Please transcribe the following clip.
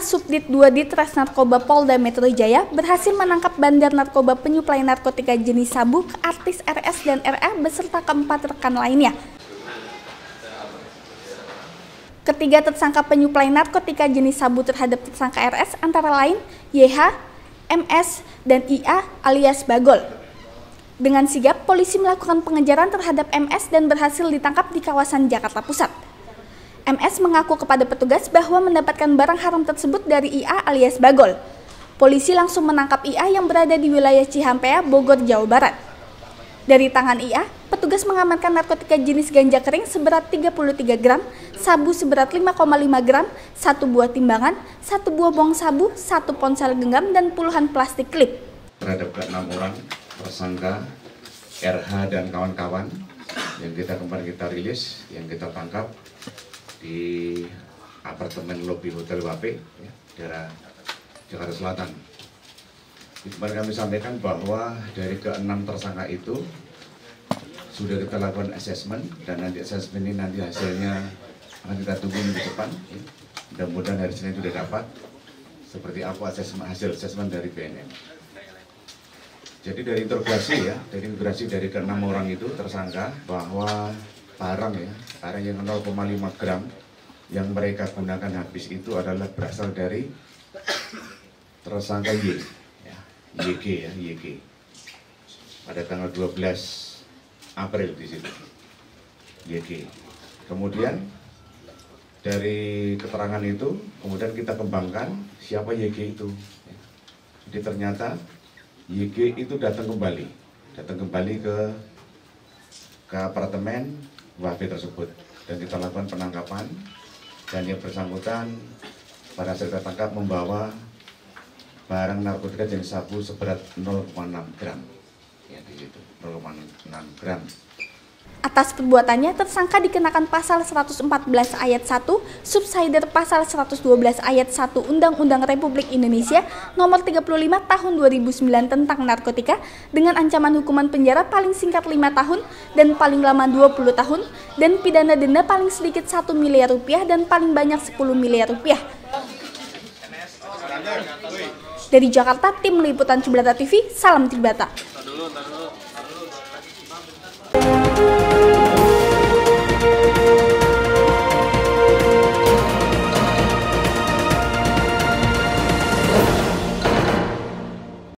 Subdit 2 Ditres Narkoba Polda Metro Jaya berhasil menangkap bandar narkoba penyuplai narkotika jenis sabu ke artis RS dan RA beserta keempat rekan lainnya. Ketiga tersangka penyuplai narkotika jenis sabu terhadap tersangka RS antara lain YH, MS, dan IA alias Bagol. Dengan sigap, polisi melakukan pengejaran terhadap MS dan berhasil ditangkap di kawasan Jakarta Pusat. MS mengaku kepada petugas bahwa mendapatkan barang haram tersebut dari IA alias Bagol. Polisi langsung menangkap IA yang berada di wilayah Cihampea, Bogor, Jawa Barat. Dari tangan IA, petugas mengamankan narkotika jenis ganja kering seberat 33 gram, sabu seberat 5,5 gram, satu buah timbangan, satu buah bong sabu, satu ponsel genggam, dan puluhan plastik klip. Terhadap enam orang tersangka RH dan kawan-kawan yang kita kemarin kita rilis, yang kita tangkap di apartemen lobby Hotel Wape, ya, daerah Jakarta Selatan. Di kemarin kami sampaikan bahwa dari keenam tersangka itu sudah kita lakukan asesmen dan nanti asesmen ini nanti hasilnya akan kita tunggu minggu depan. Ya. Mudah-mudahan hari Senin sudah dapat seperti apa asesmen hasil asesmen dari BNN. Jadi dari interogasi ya, dari interogasi dari keenam orang itu tersangka bahwa barang ya, barang yang 0,5 gram yang mereka gunakan habis itu adalah berasal dari tersangka Y, ya, YG ya, YG. Pada tanggal 12 April di situ. YG. Kemudian dari keterangan itu, kemudian kita kembangkan siapa YG itu. Jadi ternyata YG itu datang kembali, datang kembali ke ke apartemen Wafi tersebut. Dan kita lakukan penangkapan. Dan yang bersangkutan pada saat tertangkap membawa barang narkotika jenis sabu seberat 0,6 gram. Ya di situ. 0,6 gram Atas perbuatannya, tersangka dikenakan pasal 114 ayat 1, subsider pasal 112 ayat 1 Undang-Undang Republik Indonesia nomor 35 tahun 2009 tentang narkotika dengan ancaman hukuman penjara paling singkat 5 tahun dan paling lama 20 tahun dan pidana denda paling sedikit 1 miliar rupiah dan paling banyak 10 miliar rupiah. Dari Jakarta, tim liputan Cibrata TV, salam Cibrata.